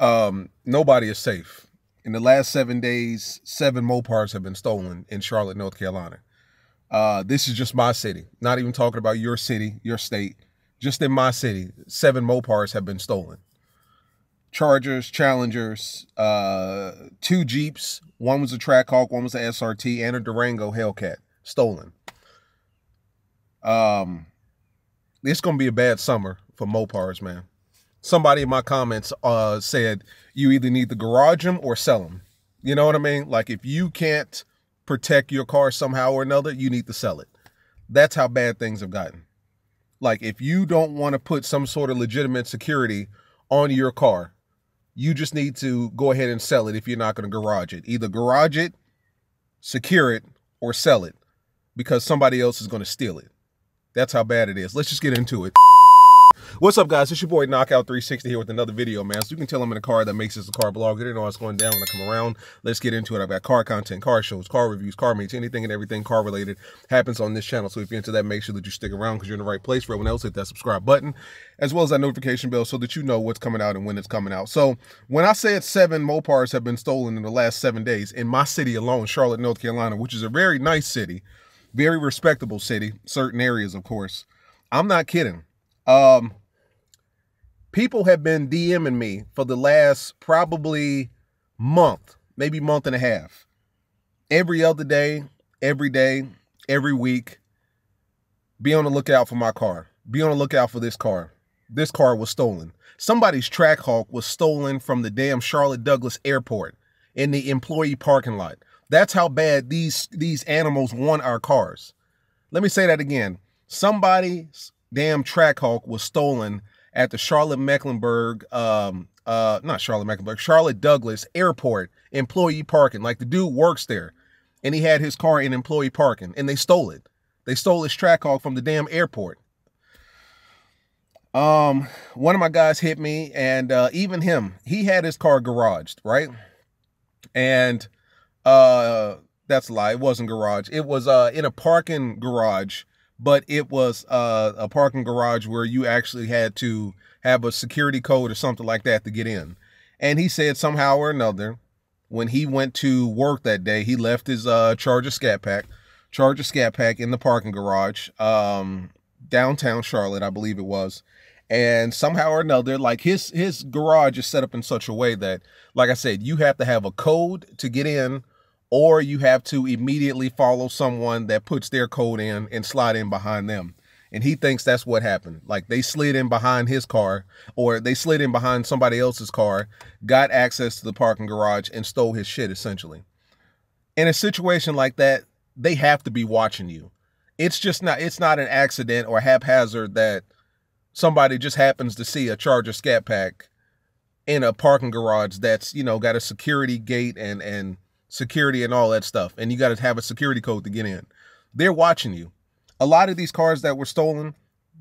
Um, nobody is safe. In the last seven days, seven Mopars have been stolen in Charlotte, North Carolina. Uh, this is just my city. Not even talking about your city, your state. Just in my city, seven Mopars have been stolen. Chargers, Challengers, uh, two Jeeps. One was a Trackhawk, one was an SRT, and a Durango Hellcat stolen. Um, it's gonna be a bad summer for Mopars, man. Somebody in my comments uh said you either need to garage them or sell them. You know what I mean? Like if you can't protect your car somehow or another, you need to sell it. That's how bad things have gotten. Like if you don't want to put some sort of legitimate security on your car, you just need to go ahead and sell it if you're not going to garage it. Either garage it, secure it, or sell it because somebody else is going to steal it. That's how bad it is. Let's just get into it. What's up, guys? It's your boy Knockout360 here with another video, man. So you can tell I'm in a car that makes this a car blog. You didn't know what's going down when I come around. Let's get into it. I've got car content, car shows, car reviews, car meets, anything and everything car related happens on this channel. So if you're into that, make sure that you stick around because you're in the right place. For everyone else, hit that subscribe button as well as that notification bell so that you know what's coming out and when it's coming out. So when I said seven Mopars have been stolen in the last seven days in my city alone, Charlotte, North Carolina, which is a very nice city, very respectable city, certain areas, of course. I'm not kidding. Um, people have been DMing me for the last probably month, maybe month and a half. Every other day, every day, every week. Be on the lookout for my car. Be on the lookout for this car. This car was stolen. Somebody's Trackhawk was stolen from the damn Charlotte Douglas Airport in the employee parking lot. That's how bad these these animals want our cars. Let me say that again. Somebody's damn Trackhawk was stolen at the Charlotte Mecklenburg, um, uh, not Charlotte Mecklenburg, Charlotte Douglas Airport employee parking. Like the dude works there, and he had his car in employee parking, and they stole it. They stole his Trackhawk from the damn airport. Um, one of my guys hit me, and uh, even him, he had his car garaged, right? And uh, that's a lie. It wasn't garage. It was uh in a parking garage but it was uh, a parking garage where you actually had to have a security code or something like that to get in. And he said somehow or another, when he went to work that day, he left his uh, Charger Scat Pack, Charger Scat Pack in the parking garage, um, downtown Charlotte, I believe it was. And somehow or another, like his his garage is set up in such a way that, like I said, you have to have a code to get in or you have to immediately follow someone that puts their code in and slide in behind them. And he thinks that's what happened. Like they slid in behind his car or they slid in behind somebody else's car, got access to the parking garage and stole his shit essentially. In a situation like that, they have to be watching you. It's just not it's not an accident or haphazard that somebody just happens to see a Charger Scat Pack in a parking garage that's, you know, got a security gate and and security and all that stuff. And you got to have a security code to get in. They're watching you. A lot of these cars that were stolen,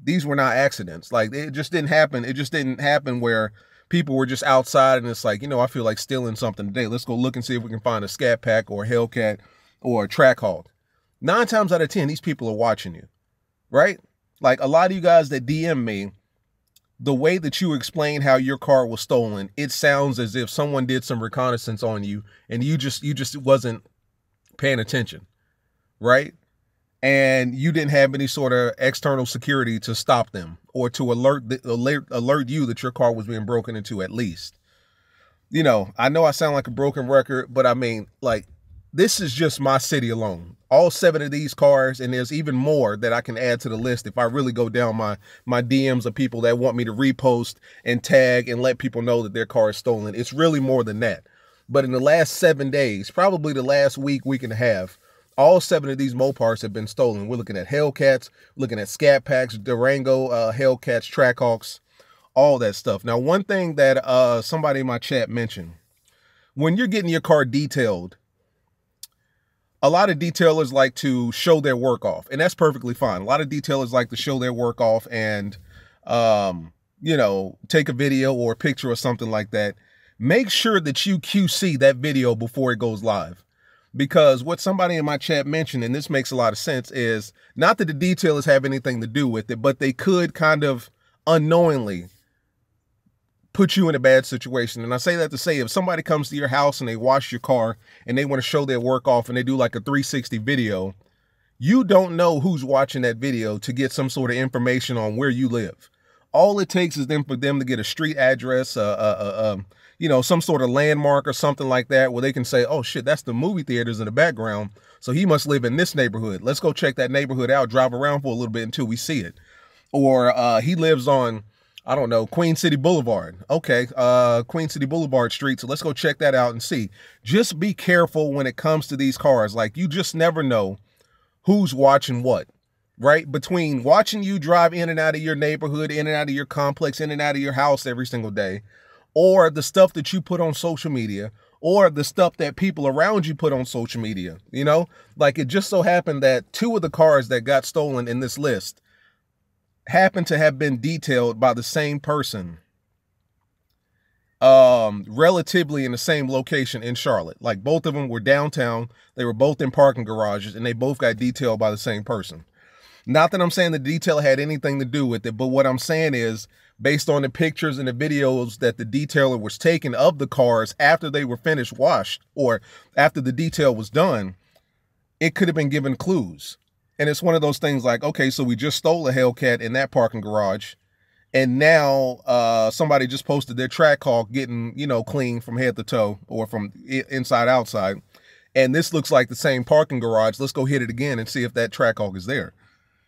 these were not accidents. Like it just didn't happen. It just didn't happen where people were just outside and it's like, you know, I feel like stealing something today. Let's go look and see if we can find a Scat Pack or a Hellcat or a Trackhawk. Nine times out of 10, these people are watching you, right? Like a lot of you guys that DM me, the way that you explain how your car was stolen, it sounds as if someone did some reconnaissance on you and you just you just wasn't paying attention. Right? And you didn't have any sort of external security to stop them or to alert the, alert alert you that your car was being broken into at least. You know, I know I sound like a broken record, but I mean, like this is just my city alone. All seven of these cars, and there's even more that I can add to the list if I really go down my my DMs of people that want me to repost and tag and let people know that their car is stolen. It's really more than that. But in the last seven days, probably the last week, week and a half, all seven of these Mopars have been stolen. We're looking at Hellcats, looking at Scat Packs, Durango uh, Hellcats, Trackhawks, all that stuff. Now, one thing that uh, somebody in my chat mentioned, when you're getting your car detailed, a lot of detailers like to show their work off, and that's perfectly fine. A lot of detailers like to show their work off and, um, you know, take a video or a picture or something like that. Make sure that you QC that video before it goes live. Because what somebody in my chat mentioned, and this makes a lot of sense, is not that the detailers have anything to do with it, but they could kind of unknowingly put you in a bad situation. And I say that to say if somebody comes to your house and they wash your car and they want to show their work off and they do like a 360 video, you don't know who's watching that video to get some sort of information on where you live. All it takes is then for them to get a street address, um, you know, some sort of landmark or something like that where they can say, oh shit, that's the movie theaters in the background. So he must live in this neighborhood. Let's go check that neighborhood out, drive around for a little bit until we see it. Or uh, he lives on, I don't know, Queen City Boulevard. Okay, uh, Queen City Boulevard Street. So let's go check that out and see. Just be careful when it comes to these cars. Like you just never know who's watching what right? Between watching you drive in and out of your neighborhood, in and out of your complex, in and out of your house every single day, or the stuff that you put on social media, or the stuff that people around you put on social media. You know, like it just so happened that two of the cars that got stolen in this list happen to have been detailed by the same person um relatively in the same location in Charlotte. Like both of them were downtown. They were both in parking garages and they both got detailed by the same person. Not that I'm saying the detail had anything to do with it, but what I'm saying is based on the pictures and the videos that the detailer was taking of the cars after they were finished washed or after the detail was done, it could have been given clues. And it's one of those things like, okay, so we just stole a Hellcat in that parking garage. And now uh, somebody just posted their Trackhawk getting, you know, clean from head to toe or from inside outside. And this looks like the same parking garage. Let's go hit it again and see if that track Trackhawk is there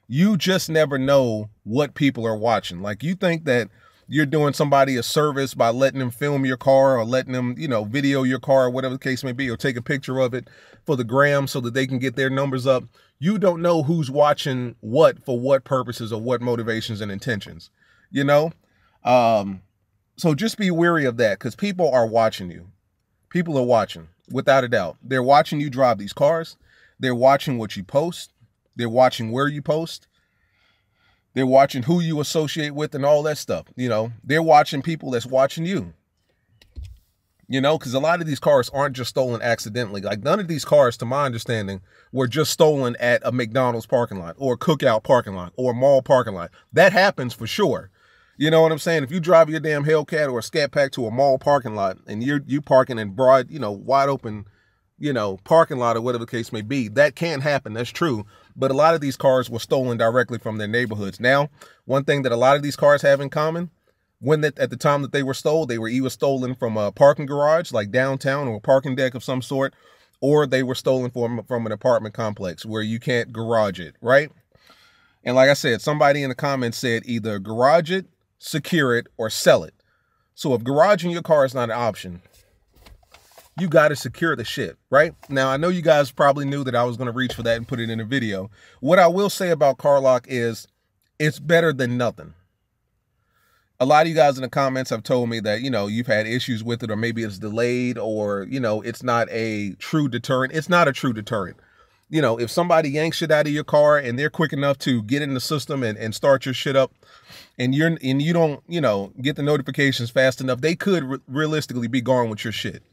you just never know what people are watching. Like you think that you're doing somebody a service by letting them film your car or letting them, you know, video your car or whatever the case may be, or take a picture of it for the gram so that they can get their numbers up. You don't know who's watching what for what purposes or what motivations and intentions, you know? Um, so just be wary of that because people are watching you. People are watching without a doubt. They're watching you drive these cars. They're watching what you post. They're watching where you post. They're watching who you associate with and all that stuff. You know, they're watching people that's watching you. You know, because a lot of these cars aren't just stolen accidentally. Like none of these cars, to my understanding, were just stolen at a McDonald's parking lot or a cookout parking lot or a mall parking lot. That happens for sure. You know what I'm saying? If you drive your damn Hellcat or a Scat Pack to a mall parking lot and you're you parking in broad, you know, wide open, you know, parking lot or whatever the case may be, that can happen. That's true but a lot of these cars were stolen directly from their neighborhoods. Now, one thing that a lot of these cars have in common, when that at the time that they were stolen, they were either stolen from a parking garage like downtown or a parking deck of some sort, or they were stolen from from an apartment complex where you can't garage it, right? And like I said, somebody in the comments said either garage it, secure it, or sell it. So if garaging your car is not an option, you got to secure the shit, right? Now, I know you guys probably knew that I was going to reach for that and put it in a video. What I will say about CarLock is it's better than nothing. A lot of you guys in the comments have told me that, you know, you've had issues with it or maybe it's delayed or, you know, it's not a true deterrent. It's not a true deterrent. You know, if somebody yanks shit out of your car and they're quick enough to get in the system and, and start your shit up and you're and you don't, you know, get the notifications fast enough, they could re realistically be gone with your shit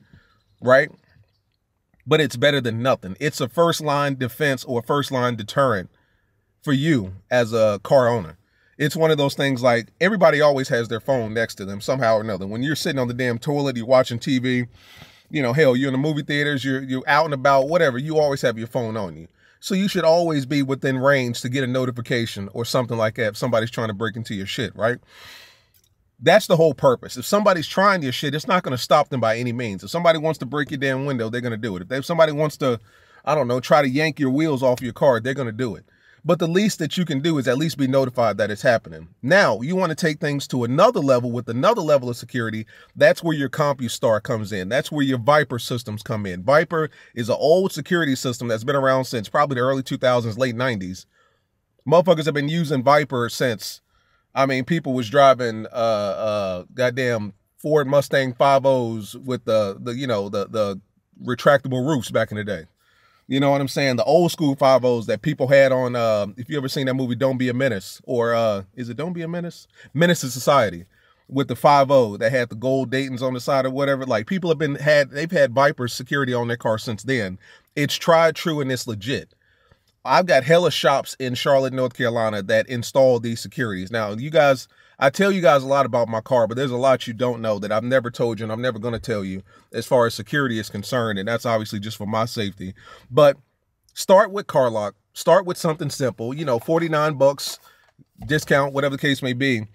right? But it's better than nothing. It's a first line defense or first line deterrent for you as a car owner. It's one of those things like everybody always has their phone next to them somehow or another. When you're sitting on the damn toilet, you're watching TV, you know, hell, you're in the movie theaters, you're you're out and about, whatever, you always have your phone on you. So you should always be within range to get a notification or something like that if somebody's trying to break into your shit, right? That's the whole purpose. If somebody's trying your shit, it's not going to stop them by any means. If somebody wants to break your damn window, they're going to do it. If, they, if somebody wants to, I don't know, try to yank your wheels off your car, they're going to do it. But the least that you can do is at least be notified that it's happening. Now, you want to take things to another level with another level of security. That's where your CompuStar comes in. That's where your Viper systems come in. Viper is an old security system that's been around since probably the early 2000s, late 90s. Motherfuckers have been using Viper since I mean, people was driving uh uh goddamn Ford Mustang 5.0s with the the you know the the retractable roofs back in the day. You know what I'm saying? The old school 5.0s that people had on uh if you ever seen that movie Don't Be a Menace or uh is it Don't Be a Menace? Menace to Society with the 5.0 that had the gold Daytons on the side or whatever. Like people have been had they've had Viper security on their car since then. It's tried true and it's legit. I've got hella shops in Charlotte, North Carolina that install these securities. Now, you guys, I tell you guys a lot about my car, but there's a lot you don't know that I've never told you and I'm never going to tell you as far as security is concerned. And that's obviously just for my safety. But start with CarLock. Start with something simple, you know, 49 bucks discount, whatever the case may be.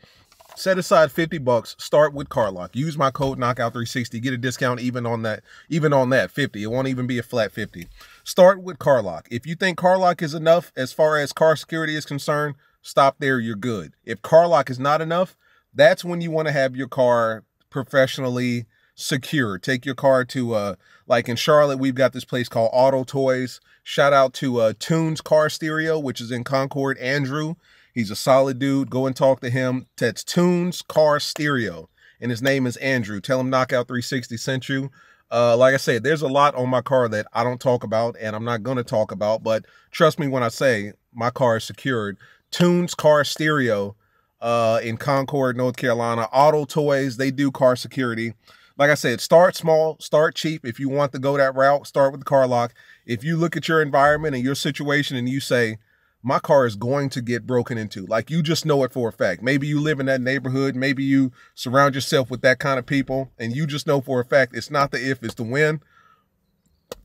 Set aside 50 bucks, start with CarLock. Use my code knockout360, get a discount even on that, even on that 50. It won't even be a flat 50. Start with CarLock. If you think CarLock is enough as far as car security is concerned, stop there, you're good. If CarLock is not enough, that's when you want to have your car professionally secure. Take your car to uh like in Charlotte, we've got this place called Auto Toys. Shout out to uh Tunes Car Stereo, which is in Concord. Andrew, he's a solid dude. Go and talk to him. That's Tunes Car Stereo. And his name is Andrew. Tell him Knockout 360 sent you. Uh, like I said, there's a lot on my car that I don't talk about and I'm not going to talk about, but trust me when I say my car is secured. Tunes Car Stereo uh, in Concord, North Carolina. Auto Toys, they do car security. Like I said, start small, start cheap. If you want to go that route, start with the CarLock. If you look at your environment and your situation and you say, my car is going to get broken into. Like you just know it for a fact. Maybe you live in that neighborhood. Maybe you surround yourself with that kind of people and you just know for a fact it's not the if, it's the when.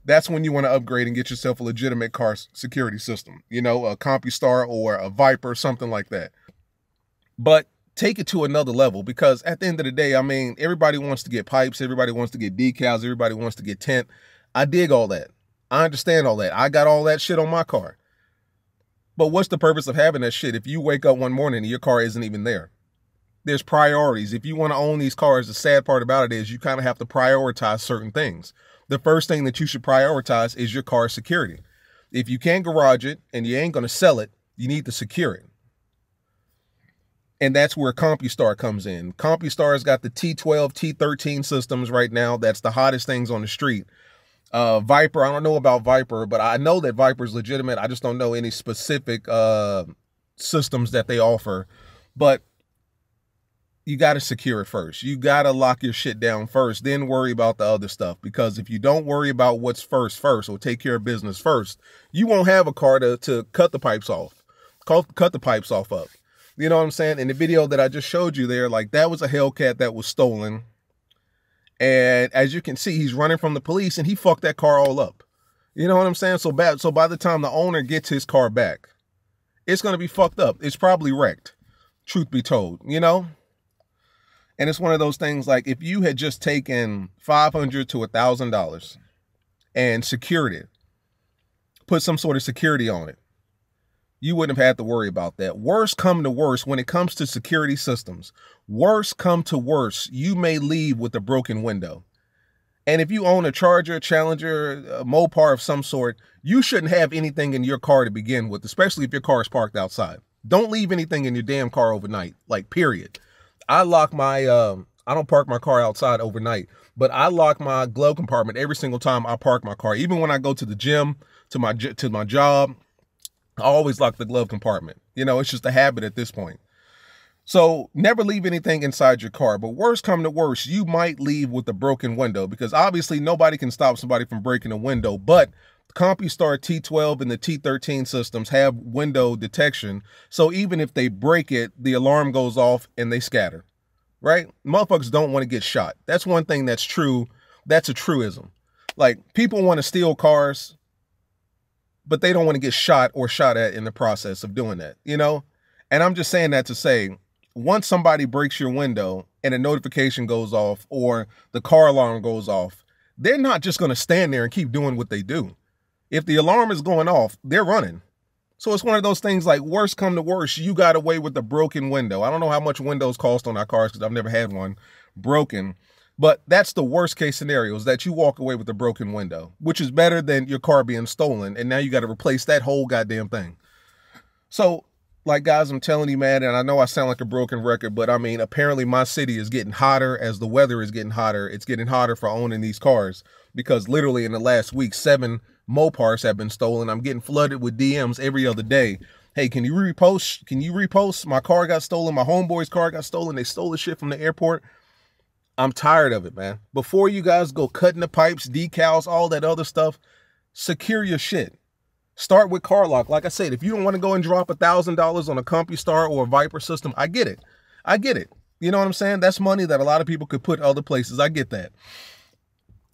That's when you want to upgrade and get yourself a legitimate car security system, you know, a CompuStar or a Viper, something like that. But take it to another level because at the end of the day, I mean, everybody wants to get pipes, everybody wants to get decals, everybody wants to get tint. I dig all that. I understand all that. I got all that shit on my car. But what's the purpose of having that shit if you wake up one morning and your car isn't even there? There's priorities. If you want to own these cars, the sad part about it is you kind of have to prioritize certain things. The first thing that you should prioritize is your car security. If you can't garage it and you ain't going to sell it, you need to secure it. And that's where CompuStar comes in. CompuStar's got the T12, T13 systems right now. That's the hottest things on the street. Uh, Viper, I don't know about Viper, but I know that Viper is legitimate. I just don't know any specific uh, systems that they offer. But you got to secure it first. You got to lock your shit down first, then worry about the other stuff. Because if you don't worry about what's first first or take care of business first, you won't have a car to, to cut the pipes off, cut, the pipes off up. You know what I'm saying? In the video that I just showed you there, like that was a Hellcat that was stolen. And as you can see, he's running from the police and he fucked that car all up. You know what I'm saying? So bad. So by the time the owner gets his car back, it's going to be fucked up. It's probably wrecked. Truth be told, you know? And it's one of those things like if you had just taken 500 to a $1,000 and secured it, put some sort of security on it, you wouldn't have had to worry about that. Worse come to worse, when it comes to security systems, worse come to worse, you may leave with a broken window. And if you own a Charger, Challenger, a Mopar of some sort, you shouldn't have anything in your car to begin with, especially if your car is parked outside. Don't leave anything in your damn car overnight, like period. I lock my, um, I don't park my car outside overnight, but I lock my glove compartment every single time I park my car. Even when I go to the gym, to my to my job, I always lock the glove compartment. You know, it's just a habit at this point. So never leave anything inside your car. But worst come to worst, you might leave with a broken window because obviously nobody can stop somebody from breaking a window. But CompuStar T12 and the T13 systems have window detection. So even if they break it, the alarm goes off and they scatter. Right? Motherfuckers don't want to get shot. That's one thing that's true. That's a truism. Like people want to steal cars but they don't want to get shot or shot at in the process of doing that, you know? And I'm just saying that to say, once somebody breaks your window and a notification goes off or the car alarm goes off, they're not just going to stand there and keep doing what they do. If the alarm is going off, they're running. So it's one of those things like worst come to worst, you got away with the broken window. I don't know how much windows cost on our cars because I've never had one broken. But that's the worst case scenario is that you walk away with a broken window, which is better than your car being stolen. And now you got to replace that whole goddamn thing. So, like, guys, I'm telling you, man, and I know I sound like a broken record, but I mean, apparently my city is getting hotter as the weather is getting hotter. It's getting hotter for owning these cars because literally in the last week, seven Mopars have been stolen. I'm getting flooded with DMs every other day. Hey, can you repost? Can you repost? My car got stolen. My homeboy's car got stolen. They stole the shit from the airport. I'm tired of it, man. Before you guys go cutting the pipes, decals, all that other stuff, secure your shit. Start with CarLock. Like I said, if you don't want to go and drop a $1,000 on a CompuStar or a Viper system, I get it. I get it. You know what I'm saying? That's money that a lot of people could put other places. I get that.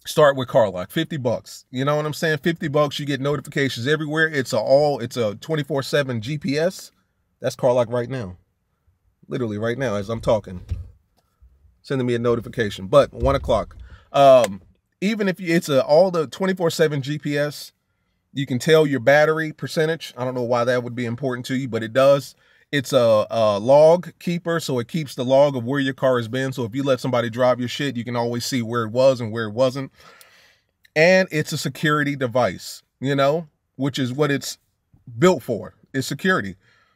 Start with CarLock, 50 bucks. You know what I'm saying? 50 bucks, you get notifications everywhere. It's a all, it's a 24-7 GPS. That's CarLock right now. Literally right now as I'm talking. Sending me a notification. But one o'clock. Um, even if you, it's a all the 24-7 GPS, you can tell your battery percentage. I don't know why that would be important to you, but it does. It's a, a, log keeper, so it keeps the log of where your car has been. So if you let somebody drive your shit, you can always see where it was and where it wasn't. And it's a security device, you know, which is what it's built for, is security.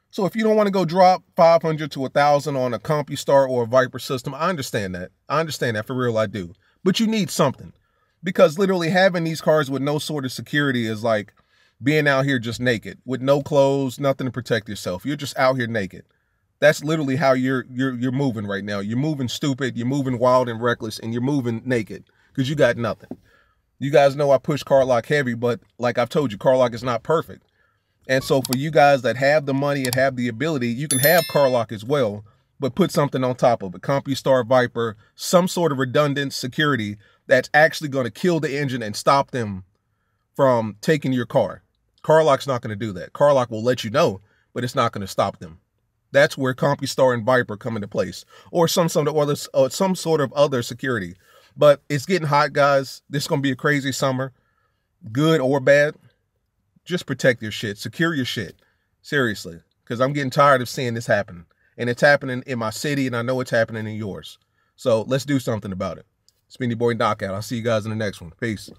So if you don't want to go drop 500 to 1,000 on a CompuStar or a Viper system, I understand that. I understand that for real, I do. But you need something. Because literally having these cars with no sort of security is like – being out here just naked with no clothes, nothing to protect yourself. You're just out here naked. That's literally how you're you're you're moving right now. You're moving stupid, you're moving wild and reckless, and you're moving naked because you got nothing. You guys know I push CarLock heavy, but like I've told you, CarLock is not perfect. And so for you guys that have the money and have the ability, you can have CarLock as well, but put something on top of it. CompuStar Viper, some sort of redundant security that's actually going to kill the engine and stop them from taking your car. CarLock's not going to do that. CarLock will let you know, but it's not going to stop them. That's where CompuStar and Viper come into place, or some of other, uh, some sort of other security. But it's getting hot, guys. This is going to be a crazy summer, good or bad. Just protect your shit, secure your shit, seriously, because I'm getting tired of seeing this happen, and it's happening in my city, and I know it's happening in yours. So let's do something about it. Spinny Boy Knockout. I'll see you guys in the next one. Peace.